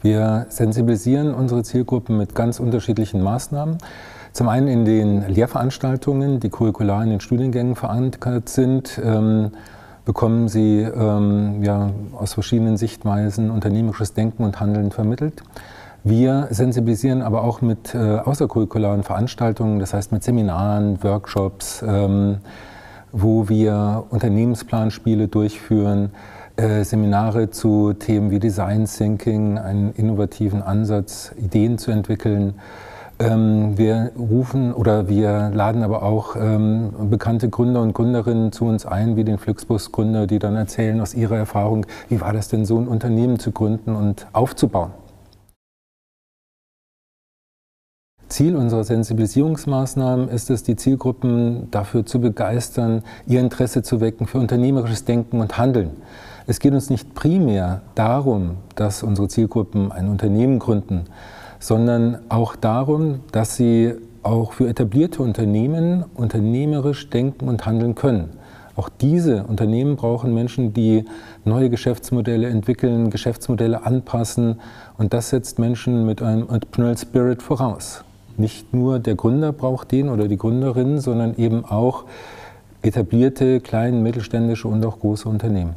Wir sensibilisieren unsere Zielgruppen mit ganz unterschiedlichen Maßnahmen. Zum einen in den Lehrveranstaltungen, die curricular in den Studiengängen verankert sind, ähm, bekommen sie ähm, ja, aus verschiedenen Sichtweisen unternehmerisches Denken und Handeln vermittelt. Wir sensibilisieren aber auch mit äh, außercurricularen Veranstaltungen, das heißt mit Seminaren, Workshops, ähm, wo wir Unternehmensplanspiele durchführen, äh, Seminare zu Themen wie Design Thinking, einen innovativen Ansatz, Ideen zu entwickeln. Ähm, wir rufen oder wir laden aber auch ähm, bekannte Gründer und Gründerinnen zu uns ein, wie den Flixbus-Gründer, die dann erzählen aus ihrer Erfahrung, wie war das denn, so ein Unternehmen zu gründen und aufzubauen. Ziel unserer Sensibilisierungsmaßnahmen ist es, die Zielgruppen dafür zu begeistern, ihr Interesse zu wecken für unternehmerisches Denken und Handeln. Es geht uns nicht primär darum, dass unsere Zielgruppen ein Unternehmen gründen, sondern auch darum, dass sie auch für etablierte Unternehmen unternehmerisch denken und handeln können. Auch diese Unternehmen brauchen Menschen, die neue Geschäftsmodelle entwickeln, Geschäftsmodelle anpassen. Und das setzt Menschen mit einem Entrepreneurial Spirit voraus. Nicht nur der Gründer braucht den oder die Gründerin, sondern eben auch etablierte, kleine, mittelständische und auch große Unternehmen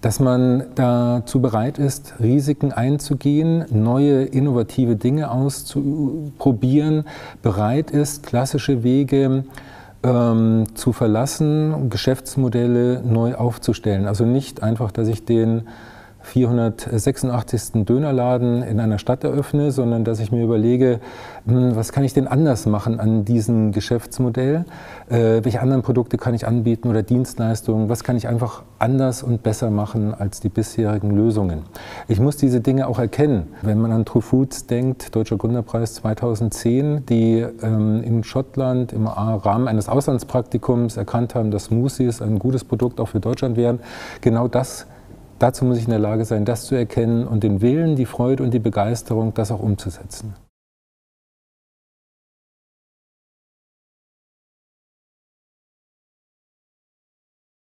dass man dazu bereit ist, Risiken einzugehen, neue innovative Dinge auszuprobieren, bereit ist, klassische Wege ähm, zu verlassen, Geschäftsmodelle neu aufzustellen. Also nicht einfach, dass ich den 486. Dönerladen in einer Stadt eröffne, sondern dass ich mir überlege, hm, was kann ich denn anders machen an diesem Geschäftsmodell? Äh, welche anderen Produkte kann ich anbieten oder Dienstleistungen? Was kann ich einfach anders und besser machen als die bisherigen Lösungen? Ich muss diese Dinge auch erkennen. Wenn man an True Foods denkt, Deutscher Gründerpreis 2010, die ähm, in Schottland im Rahmen eines Auslandspraktikums erkannt haben, dass Smoothies ein gutes Produkt auch für Deutschland wären, genau das Dazu muss ich in der Lage sein, das zu erkennen und den Willen, die Freude und die Begeisterung, das auch umzusetzen.